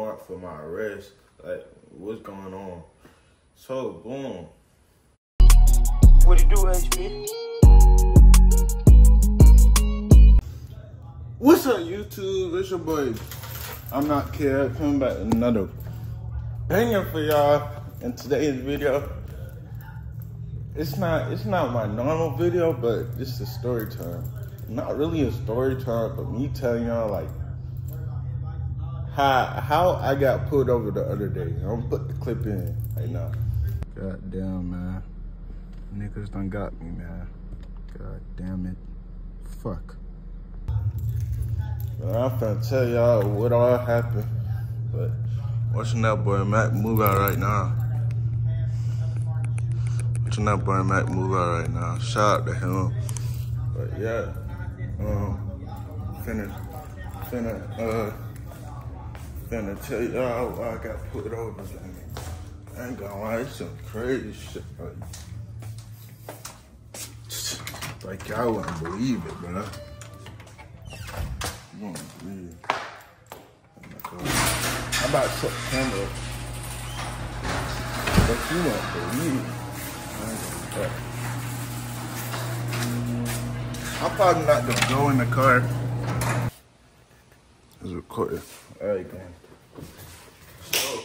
warrant for my arrest. Like, what's going on? So, boom. What do you do, HP? What's up, YouTube? It's your boy. I'm not Kel. Coming back with another banger for y'all in today's video. It's not it's not my normal video, but it's a story time. Not really a story time, but me telling y'all like how how I got pulled over the other day. I'm gonna put the clip in right now. God damn man. Niggas done got me, man. God damn it. Fuck. Well, I'm finna tell y'all what all happened. But watching that boy Mac move out right now. Watching that boy Mac move out right now. Shout out to him. But yeah. Um finna finna uh finna tell y'all why I got put over. I ain't gonna lie, it's some crazy shit. Like, like y'all wouldn't believe it, bro. You won't believe. Oh my God. How about September? But you won't believe. I'm probably not gonna go in the car. It's recorded. Alright, man. So,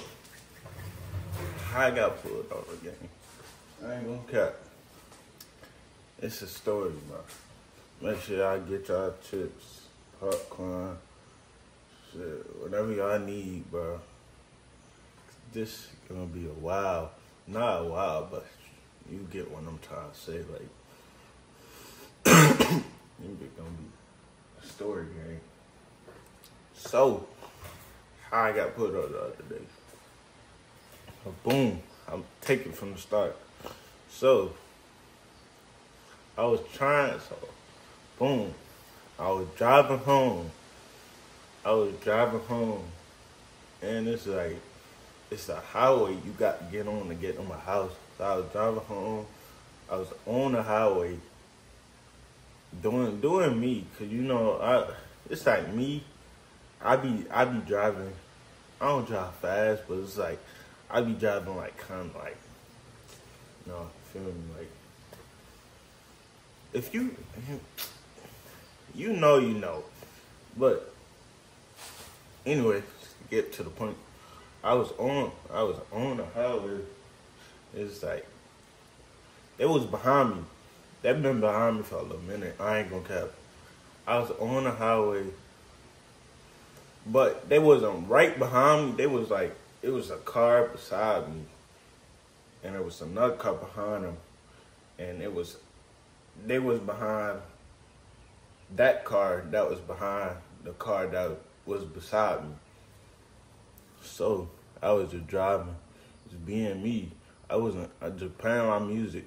I got pulled over again. I ain't gonna cap. It's a story, bro. Make sure y'all get y'all chips, popcorn, shit, whatever y'all need, bro. This gonna be a while. Not a while, but you get what I'm trying to say. Like, you gonna be a story game. So, how I got put up the other day. Boom, I'm taking from the start. So, I was trying, so boom, I was driving home. I was driving home, and it's like, it's a highway you got to get on to get to my house. So I was driving home. I was on the highway, doing doing me, cause you know I. It's like me. I be I be driving. I don't drive fast, but it's like I be driving like kind of like, you know, feel me like if you you know you know. But anyway get to the point. I was on i was on the highway. It's like it was behind me. They've been behind me for a little minute. I ain't gonna cap. I was on the highway but they wasn't right behind me they was like it was a car beside me and there was another car behind them and it was they was behind that car that was behind the car that was beside me. So I was just driving, just being me. I wasn't I just playing my music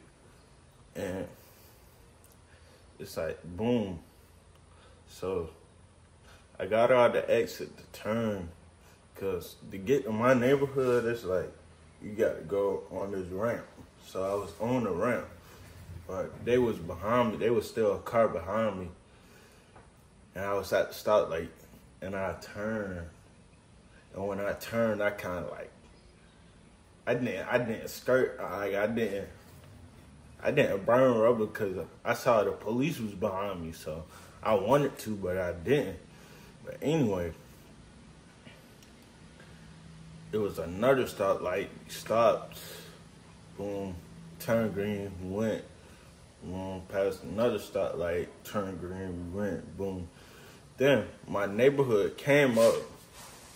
and it's like boom. So I got out the exit to turn because to get to my neighborhood it's like you gotta go on this ramp. So I was on the ramp. But they was behind me. They was still a car behind me. And I was at the stop like, and I turned. And when I turned, I kind of like, I didn't, I didn't skirt. Like I didn't, I didn't burn rubber because I saw the police was behind me. So I wanted to, but I didn't. But anyway, it was another stop. Like stopped, boom, turned green, went. Um, past another stoplight, turned green, we went, boom. Then my neighborhood came up,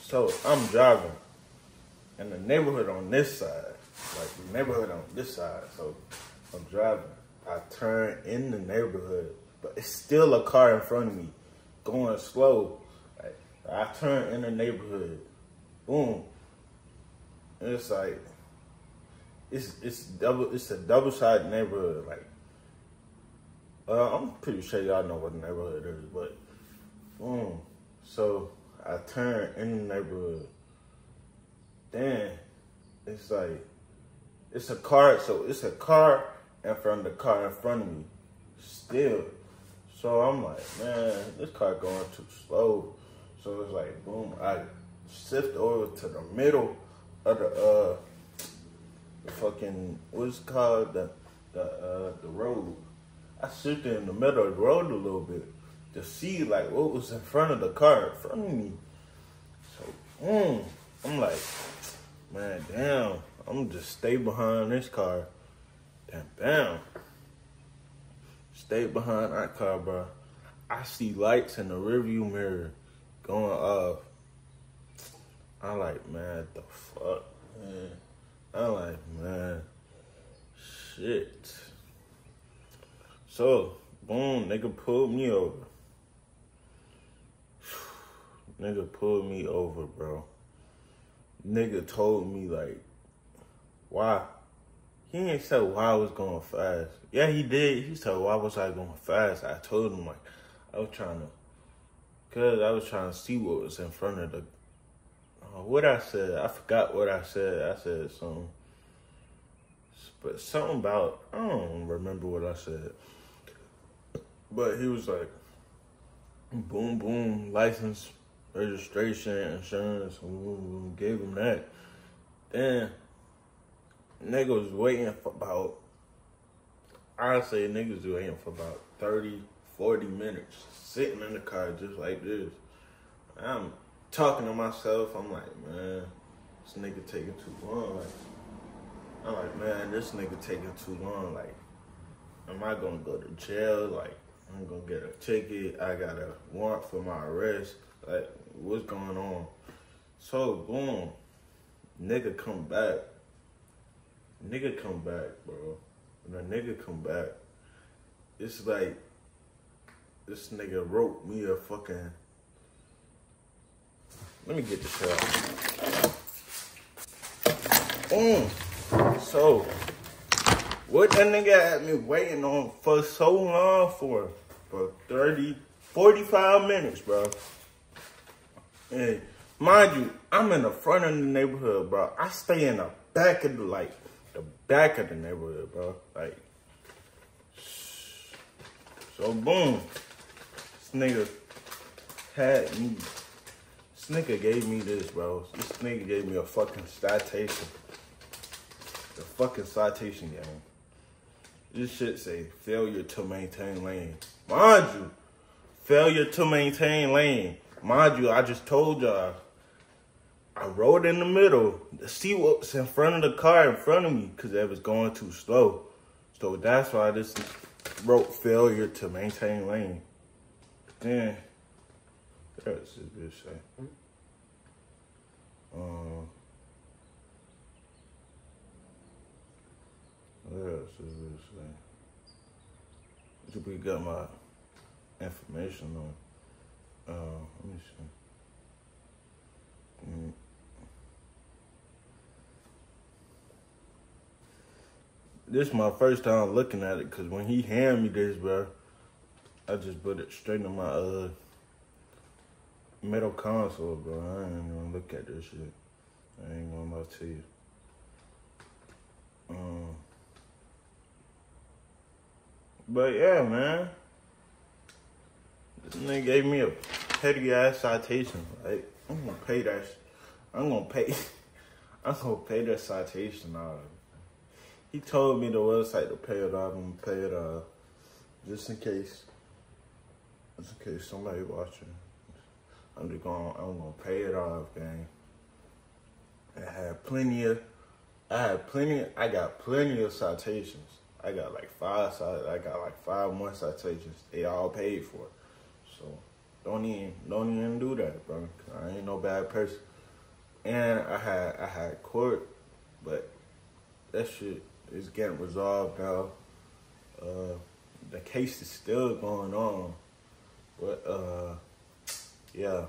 so I'm driving, and the neighborhood on this side, like the neighborhood on this side, so I'm driving. I turn in the neighborhood, but it's still a car in front of me, going slow. I turn in the neighborhood, boom. And it's like, it's it's double, it's a double side neighborhood, like uh, I'm pretty sure y'all know what the neighborhood is, but boom. So I turn in the neighborhood. Then it's like it's a car, so it's a car in front of the car in front of me. Still. So I'm like, man, this car going too slow. So it's like, boom, I shift over to the middle of the uh the fucking what's called the the uh the road. I shifted in the middle of the road a little bit to see like what was in front of the car in front of me. So mm, I'm like, man, damn, I'm just stay behind this car. Damn, damn. Stay behind that car, bro. I see lights in the rearview mirror going off. I like, man, the fuck, man. I'm like, man, shit. So, boom, nigga pulled me over. nigga pulled me over, bro. Nigga told me like, why? He ain't said why I was going fast. Yeah, he did. He said why was I going fast? I told him like I was trying to, cause I was trying to see what was in front of the. Uh, what I said, I forgot what I said. I said something, but something about I don't remember what I said. But he was like, boom, boom, license, registration, insurance. We gave him that. Then nigga was waiting for about, I'd say niggas was waiting for about 30, 40 minutes, sitting in the car just like this. I'm talking to myself. I'm like, man, this nigga taking too long. Like, I'm like, man, this nigga taking too long. Like, am I gonna go to jail? Like, I'm gonna get a ticket. I got a warrant for my arrest. Like, what's going on? So, boom, nigga come back. Nigga come back, bro. When a nigga come back, it's like this nigga wrote me a fucking. Let me get this out. Boom. So, what that nigga had me waiting on for so long for? For 30, 45 minutes, bro. And mind you, I'm in the front of the neighborhood, bro. I stay in the back of the, like, the back of the neighborhood, bro. Like, so boom. Nigga had me. This nigga gave me this, bro. This nigga gave me a fucking citation. The fucking citation game. This shit say failure to maintain lane. Mind you, failure to maintain lane. Mind you, I just told y'all I rode in the middle to see what's in front of the car in front of me because it was going too slow. So that's why this wrote failure to maintain lane. Then, that's a good say. Um, what else is this say? We got my information on. Uh, let me see. Mm. This is my first time looking at it because when he handed me this, bro, I just put it straight in my uh metal console, bro. I ain't gonna look at this shit. I ain't gonna lie to you. Um, but yeah, man. This nigga gave me a petty ass citation. Like, I'm gonna pay that. I'm gonna pay. I'm gonna pay that citation. He told me the website to pay it off. Gonna pay it off, just in case. Just in case somebody watching. I'm just going. I'm gonna pay it off, gang. I had plenty of. I had plenty. I got plenty of citations. I got like five. I got like five more citations. They all paid for. So don't even don't even do that, bro. I ain't no bad person. And I had I had court, but that shit is getting resolved now. Uh, the case is still going on, but uh, yeah,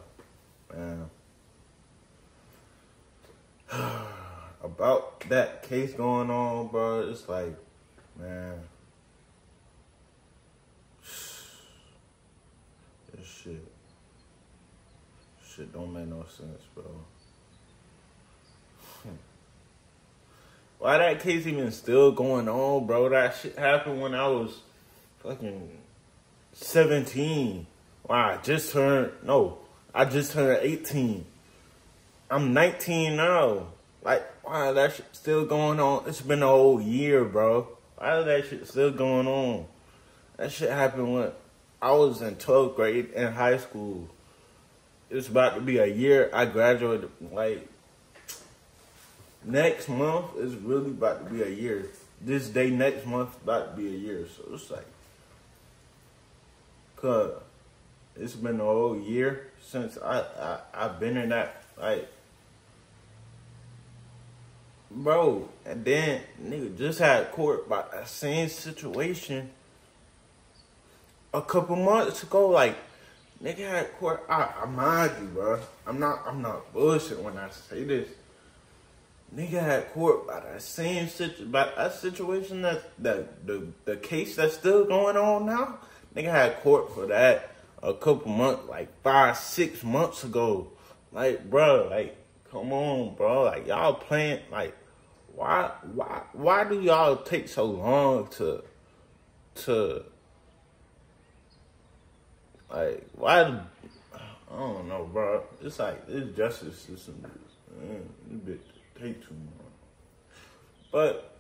man. About that case going on, bro, it's like, man. This shit. Shit don't make no sense, bro. Why that case even still going on, bro? That shit happened when I was fucking 17. Wow, I just turned, no, I just turned 18. I'm 19 now. Like, why that shit still going on? It's been a whole year, bro. Why is that shit still going on? That shit happened when I was in 12th grade in high school. It's about to be a year. I graduated like next month is really about to be a year. This day next month about to be a year. So it's like, cause it's been a whole year since I, I I've been in that like bro, and then nigga just had court by that same situation a couple months ago. Like nigga had court. I, I mind you, bro. I'm not I'm not bullshit when I say this. Nigga had court by that same situ by that situation that that the the case that's still going on now. Nigga had court for that a couple months, like five six months ago. Like, bro, like, come on, bro. Like y'all playing like why why why do y'all take so long to to like why I don't know, bro. It's like this justice system man, this bitch take too long. But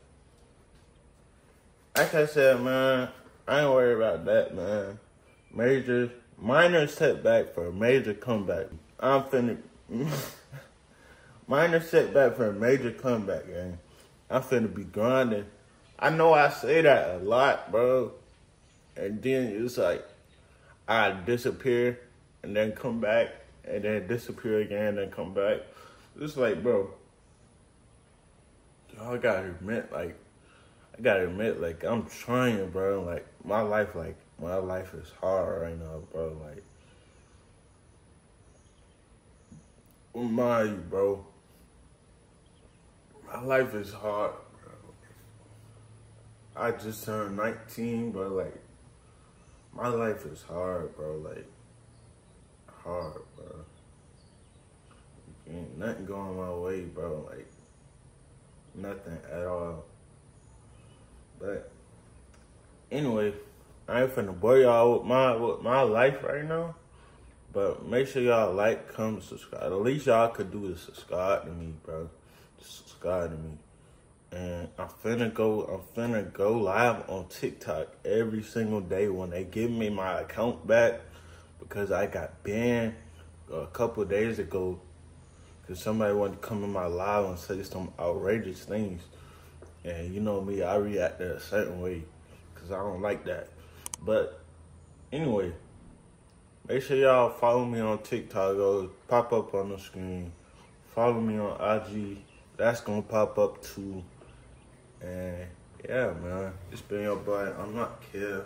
like I said, man, I ain't worried about that, man. Major minor setback for a major comeback. I'm finna minor setback for a major comeback, gang. I'm finna be grinding. I know I say that a lot, bro. And then it's like I disappear and then come back and then disappear again and then come back. It's like, bro, I gotta admit, like, I gotta admit, like, I'm trying, bro. Like, my life, like, my life is hard right now, bro. Like, mind you, bro. My life is hard, bro. I just turned 19, but like, my life is hard, bro. Like, hard, bro. Ain't nothing going my way, bro. Like, nothing at all. But anyway, I ain't finna bore y'all with my with my life right now. But make sure y'all like, comment, subscribe. The least y'all could do is subscribe to me, bro. Subscribe to me. And I'm finna go, I'm finna go live on TikTok every single day when they give me my account back because I got banned a couple days ago because somebody wanted to come in my live and say some outrageous things. And you know me, I react a certain way because I don't like that. But anyway, make sure y'all follow me on TikTok. Go pop up on the screen. Follow me on IG. That's gonna pop up too. And yeah, man, it's been your boy. I'm not Kel.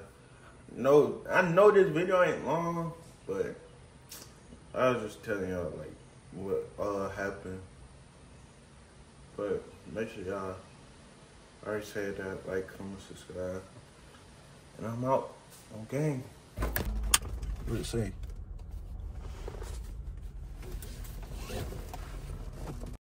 No, I know this video ain't long, but I was just telling y'all like what uh happened. But make sure y'all I already said that, like, comment, subscribe. And I'm out game. What it say?